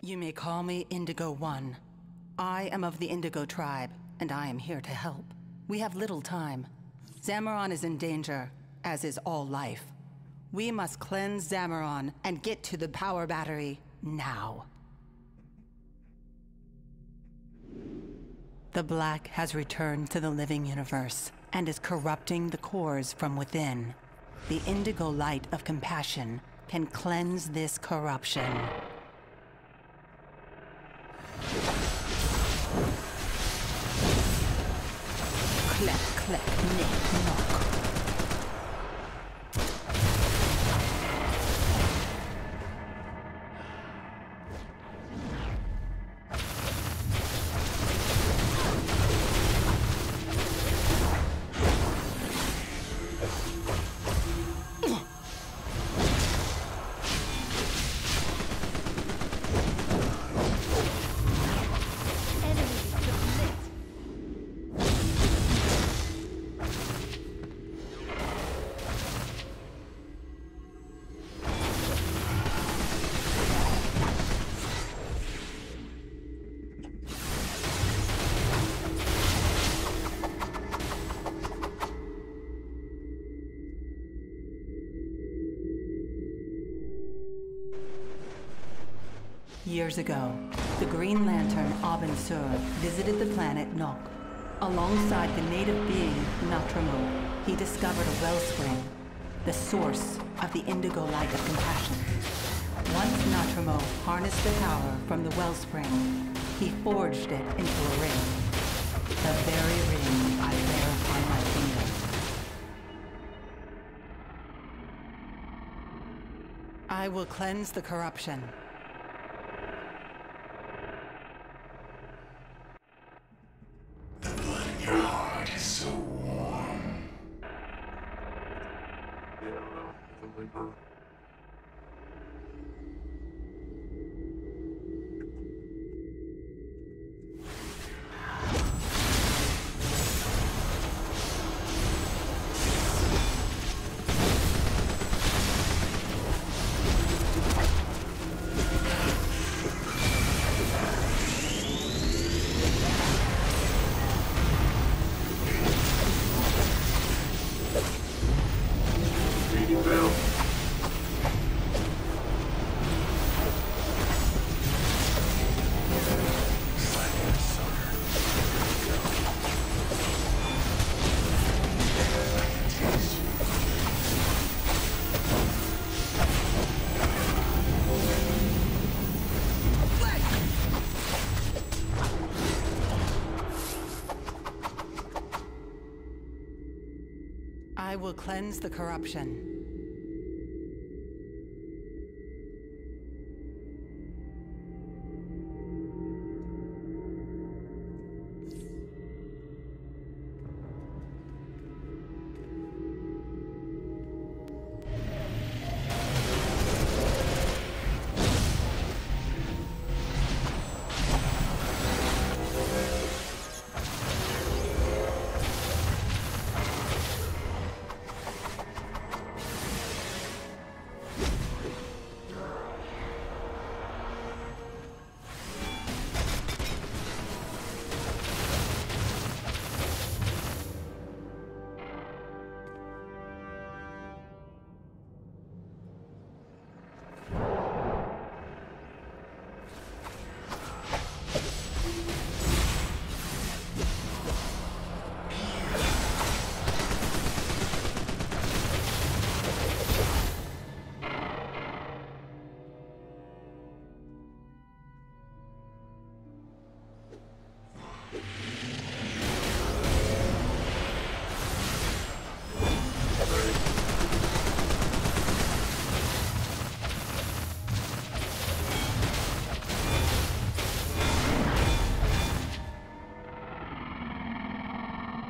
You may call me Indigo One. I am of the Indigo tribe, and I am here to help. We have little time. Zamaron is in danger, as is all life. We must cleanse Zamaron and get to the power battery now. The Black has returned to the living universe and is corrupting the cores from within. The indigo light of compassion can cleanse this corruption. Click, click, nick, knock. Years ago, the Green Lantern Abin Sur visited the planet Nok. Alongside the native being Natromo, he discovered a wellspring, the source of the indigo light of compassion. Once Natromo harnessed the power from the wellspring, he forged it into a ring. The very ring I wear upon my finger. I will cleanse the corruption. The blood in your so warm. Reading I will cleanse the corruption.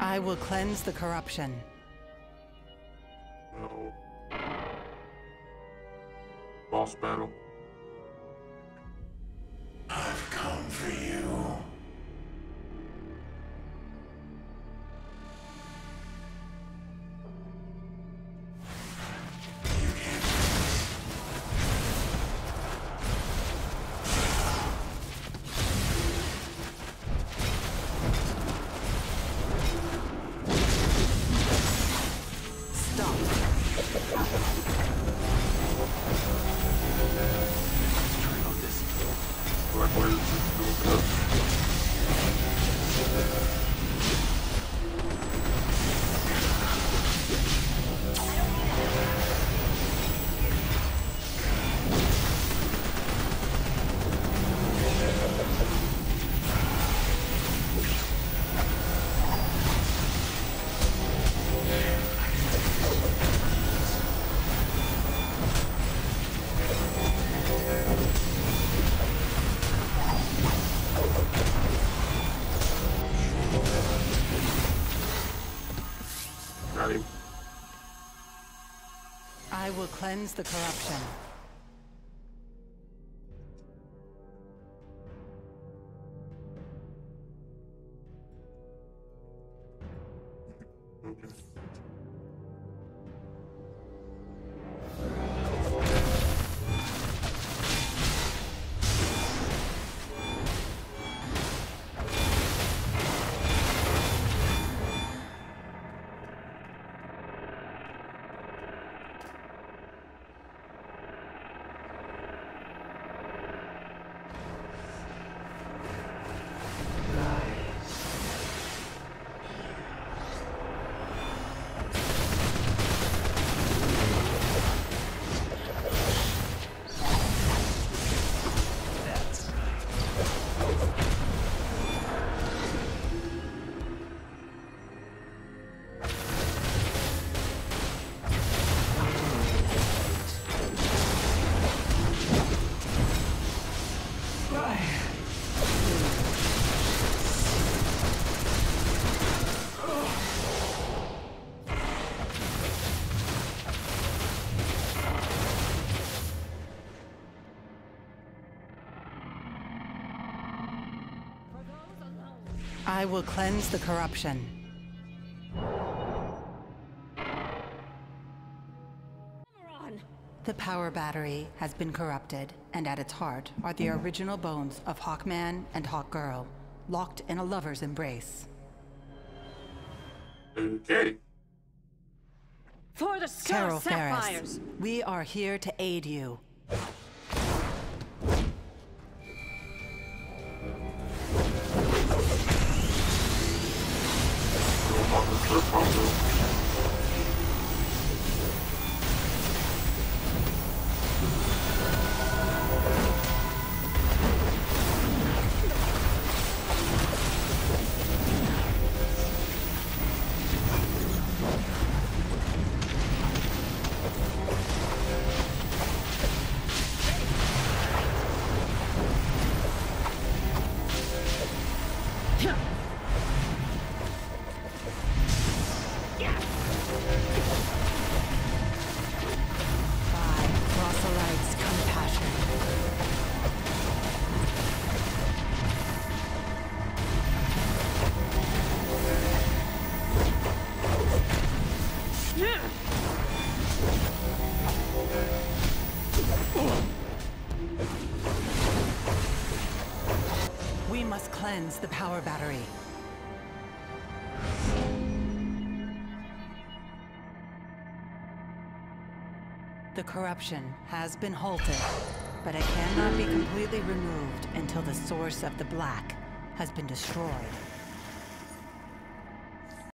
I will cleanse the corruption. Uh-oh. Boss battle. Cleanse the corruption. I will cleanse the corruption. The power battery has been corrupted, and at its heart are the original bones of Hawkman and Hawkgirl, locked in a lover's embrace. Okay. For the Carol Star Ferris, Sapphires! we are here to aid you. Cleanse the power battery. The corruption has been halted, but it cannot be completely removed until the source of the black has been destroyed.